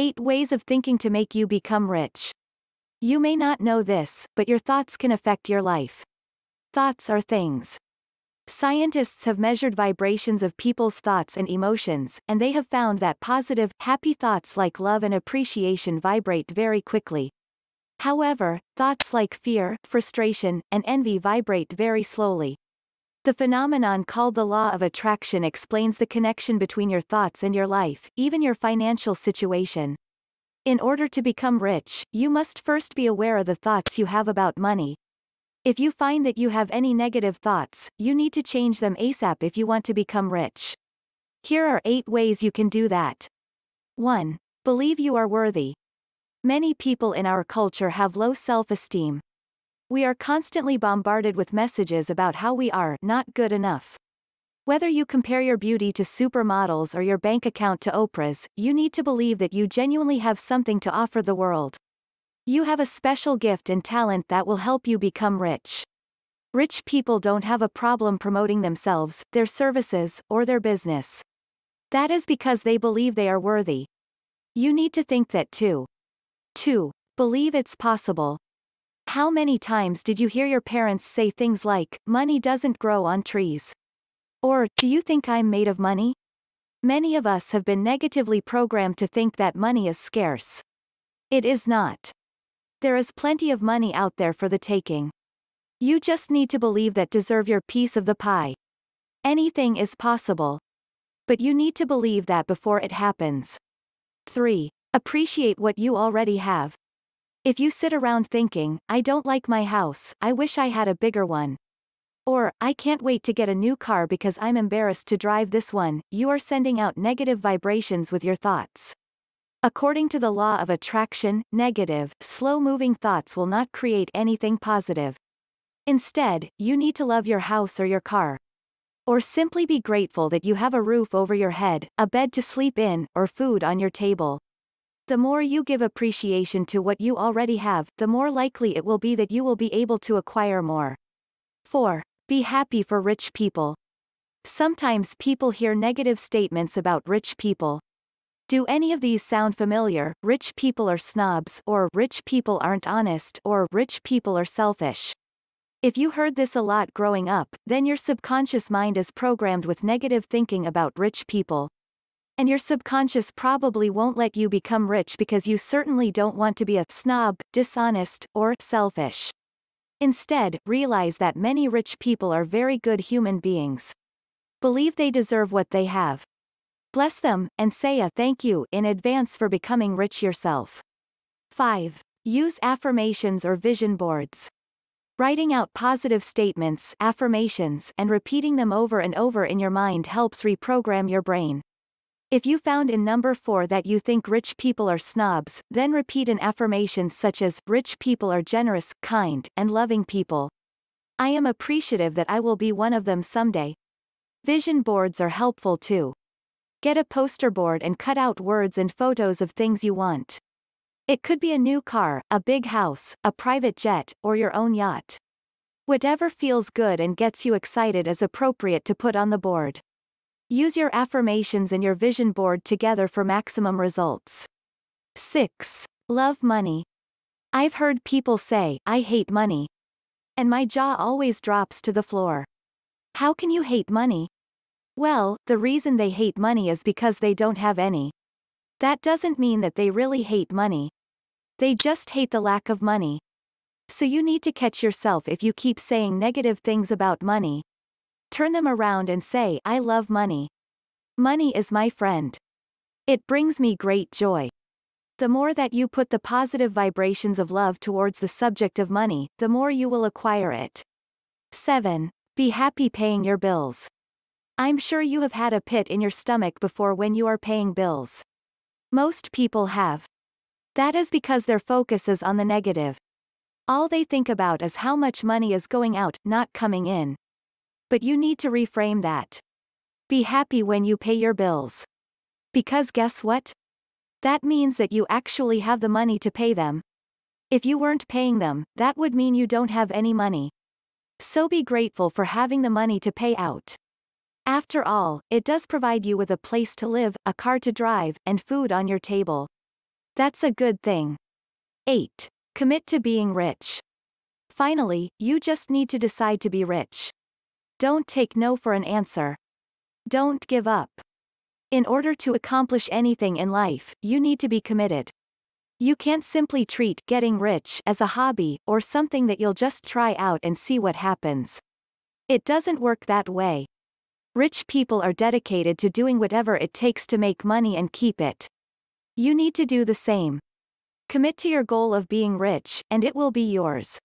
8 Ways of Thinking to Make You Become Rich. You may not know this, but your thoughts can affect your life. Thoughts are things. Scientists have measured vibrations of people's thoughts and emotions, and they have found that positive, happy thoughts like love and appreciation vibrate very quickly. However, thoughts like fear, frustration, and envy vibrate very slowly. The phenomenon called the law of attraction explains the connection between your thoughts and your life, even your financial situation. In order to become rich, you must first be aware of the thoughts you have about money, if you find that you have any negative thoughts, you need to change them ASAP if you want to become rich. Here are 8 ways you can do that. 1. Believe you are worthy. Many people in our culture have low self-esteem. We are constantly bombarded with messages about how we are not good enough. Whether you compare your beauty to supermodels or your bank account to Oprah's, you need to believe that you genuinely have something to offer the world. You have a special gift and talent that will help you become rich. Rich people don't have a problem promoting themselves, their services, or their business. That is because they believe they are worthy. You need to think that too. 2. Believe it's possible. How many times did you hear your parents say things like, money doesn't grow on trees? Or, do you think I'm made of money? Many of us have been negatively programmed to think that money is scarce. It is not. There is plenty of money out there for the taking. You just need to believe that deserve your piece of the pie. Anything is possible. But you need to believe that before it happens. 3. Appreciate what you already have. If you sit around thinking, I don't like my house, I wish I had a bigger one. Or, I can't wait to get a new car because I'm embarrassed to drive this one, you are sending out negative vibrations with your thoughts. According to the law of attraction, negative, slow-moving thoughts will not create anything positive. Instead, you need to love your house or your car. Or simply be grateful that you have a roof over your head, a bed to sleep in, or food on your table. The more you give appreciation to what you already have, the more likely it will be that you will be able to acquire more. 4. Be happy for rich people. Sometimes people hear negative statements about rich people, do any of these sound familiar? Rich people are snobs, or rich people aren't honest, or rich people are selfish. If you heard this a lot growing up, then your subconscious mind is programmed with negative thinking about rich people. And your subconscious probably won't let you become rich because you certainly don't want to be a snob, dishonest, or selfish. Instead, realize that many rich people are very good human beings. Believe they deserve what they have. Bless them, and say a thank you in advance for becoming rich yourself. 5. Use affirmations or vision boards. Writing out positive statements, affirmations, and repeating them over and over in your mind helps reprogram your brain. If you found in number 4 that you think rich people are snobs, then repeat an affirmation such as, rich people are generous, kind, and loving people. I am appreciative that I will be one of them someday. Vision boards are helpful too. Get a poster board and cut out words and photos of things you want. It could be a new car, a big house, a private jet, or your own yacht. Whatever feels good and gets you excited is appropriate to put on the board. Use your affirmations and your vision board together for maximum results. 6. Love money. I've heard people say, I hate money. And my jaw always drops to the floor. How can you hate money? Well, the reason they hate money is because they don't have any. That doesn't mean that they really hate money. They just hate the lack of money. So you need to catch yourself if you keep saying negative things about money. Turn them around and say, I love money. Money is my friend. It brings me great joy. The more that you put the positive vibrations of love towards the subject of money, the more you will acquire it. 7. Be happy paying your bills. I'm sure you have had a pit in your stomach before when you are paying bills. Most people have. That is because their focus is on the negative. All they think about is how much money is going out, not coming in. But you need to reframe that. Be happy when you pay your bills. Because guess what? That means that you actually have the money to pay them. If you weren't paying them, that would mean you don't have any money. So be grateful for having the money to pay out. After all, it does provide you with a place to live, a car to drive, and food on your table. That's a good thing. 8. Commit to being rich. Finally, you just need to decide to be rich. Don't take no for an answer. Don't give up. In order to accomplish anything in life, you need to be committed. You can't simply treat getting rich as a hobby or something that you'll just try out and see what happens. It doesn't work that way. Rich people are dedicated to doing whatever it takes to make money and keep it. You need to do the same. Commit to your goal of being rich, and it will be yours.